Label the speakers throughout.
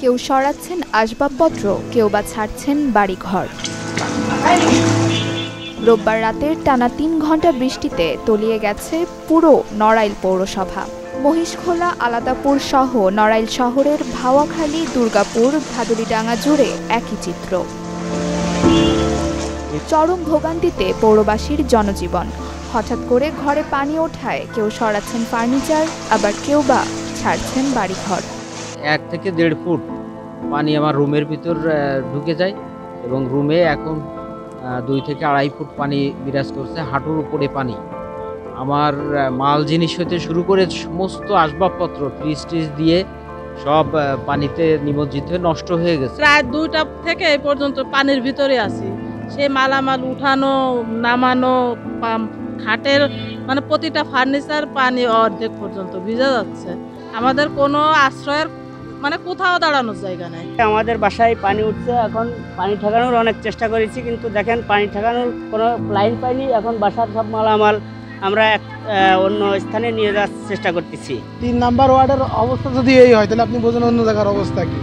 Speaker 1: কেউ সরাচ্ছেন আসবাবপত্র, কেউ বা ছাড়ছেন বাড়িঘর। রোববার রাতের টানা তিন ঘণ্টা বৃষ্টিতে তলিয়ে গেছে পুরো নড়াইল পৌরসভা। মহিষখোলা, আলাদাপুর সহ নড়াইল শহরের ভাওয়াখালী, দুর্গাপুর ভাদুরিডাঙ্গা জুড়ে একই চিত্র। চরম ভোগান্তিতে পৌরবাসীর জনজীবন। হঠাৎ করে ঘরে পানি ওঠায় কেউ সরাচ্ছেন ফার্নিচার, আবার কেউ বা ছাড়ছেন বাড়িঘর।
Speaker 2: এক থেকে দেড় ফুট পানি আমার রুমের ভিতর ঢুকে যায় এবং রুমে এখন দুই থেকে আড়াই ফুট পানি বিরাজ করছে হাঁটুর উপরে পানি। আমার মাল জিনিস হতে শুরু করে সমস্ত আসবাবপত্র, ফ্রিজ ট্রিজ দিয়ে সব পানিতে নিমজ্জিত হয়ে নষ্ট হয়ে গেছে।
Speaker 3: প্রায় দুইটা থেকে এই পর্যন্ত পানির ভিতরে আছি। সে মালামাল উঠানো, নামানো খাটের মানে প্রতিটা ফার্নিচার পানি অর্ধেক পর্যন্ত ভিজে যাচ্ছে। আমাদের কোনো আশ্রয়ের মানে কোথাও দাঁড়ানোর জায়গা নেই।
Speaker 4: আমাদের বাসায় পানি উঠছে এখন পানি ঠেকানোর অনেক চেষ্টা করেছি কিন্তু দেখেন পানি ঠেকানোর কোনো লাইন পাইনি এখন বাসার সব মালামাল আমরা এক অন্য স্থানে নিয়ে যাওয়ার চেষ্টা করতেছি।
Speaker 5: তিন নাম্বার ওয়ার্ডের অবস্থা যদি এই হয় তাহলে আপনি বোঝেন অন্য জায়গার অবস্থা কি।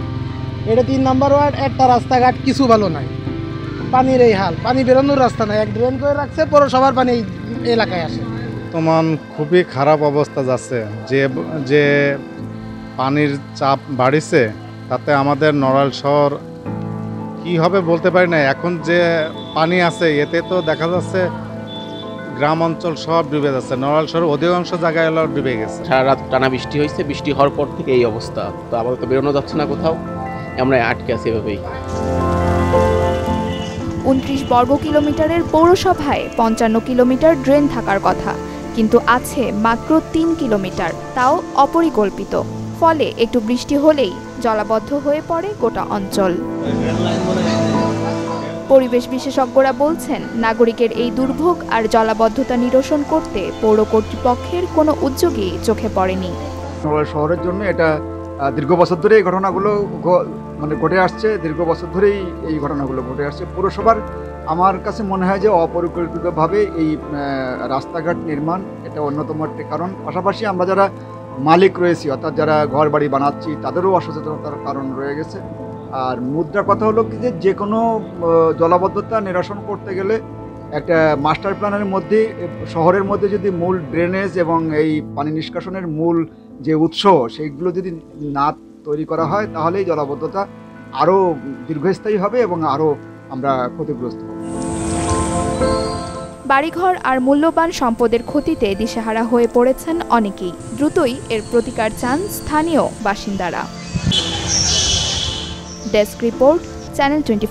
Speaker 5: এটা তিন নাম্বার ওয়ার্ড একটা রাস্তাঘাট কিছু ভালো নাই। পানির এই হাল পানি বেরোনোর রাস্তা নাই। এক ড্রেন করে রাখছে পরে সবার পানি এই এলাকায় আসে।
Speaker 6: বর্তমান খুবই খারাপ অবস্থা যাচ্ছে। যে যে পানির চাপ বাড়িছে তাতে আমাদের নড়াইল শহর কি হবে বলতে পারি না। এখন যে পানি আছে এতে তো দেখা যাচ্ছে গ্রাম অঞ্চল সব ডুবে যাচ্ছে। নড়াইল শহর অধিকাংশ জায়গায় হলো ডুবে গেছে।
Speaker 7: সারা রাত টানা বৃষ্টি হয়েছে বৃষ্টি হওয়ার পর থেকে এই অবস্থা। তো আপাতত বেরোনো যাচ্ছে না কোথাও আমরা আটকে আছি এভাবেই।
Speaker 1: উনত্রিশ বর্গ কিলোমিটারের পৌরসভায় পঞ্চান্ন কিলোমিটার ড্রেন থাকার কথা কিন্তু আছে মাত্র তিন কিলোমিটার তাও অপরিকল্পিত। ফলে একটু বৃষ্টি হলেই জলাবদ্ধ হয়ে পড়ে গোটা অঞ্চল। পরিবেশ বিশেষজ্ঞরা বলছেন, নাগরিকের এই দুর্ভোগ আর জলাবদ্ধতা নিরসন করতে পৌর কর্তৃপক্ষের কোনো উদ্যোগই চোখে পড়েনি।
Speaker 8: শহরের জন্য এটা দীর্ঘ বছর ধরে এই ঘটনাগুলো মানে ঘটে আসছে, দীর্ঘ বছর ধরেই এই ঘটনাগুলো ঘটে আসছে। পুরসভার, আমার কাছে মনে হয় যে অপরিকল্পিতভাবে এই রাস্তাঘাট নির্মাণ এটা অন্যতম একটি কারণ। পাশাপাশি আমরা যারা মালিক রয়েছি, অর্থাৎ যারা ঘর বাড়ি বানাচ্ছি, তাদেরও অসচেতনতার কারণ রয়ে গেছে। আর মুদ্রা কথা হলো কি যে যে কোনো জলাবদ্ধতা নিরসন করতে গেলে একটা মাস্টার প্ল্যানের মধ্যে, শহরের মধ্যে যদি মূল ড্রেনেজ এবং এই পানি নিষ্কাশনের মূল যে উৎস সেইগুলো যদি না তৈরি করা হয়, তাহলেই জলাবদ্ধতা আরও দীর্ঘস্থায়ী হবে এবং আরও আমরা ক্ষতিগ্রস্ত হব।
Speaker 1: বাড়িঘর আর মূল্যবান সম্পদের ক্ষতিতে দিশেহারা হয়ে পড়েছেন অনেকেই। দ্রুতই এর প্রতিকার চান স্থানীয় বাসিন্দারা। Desk report, channel twenty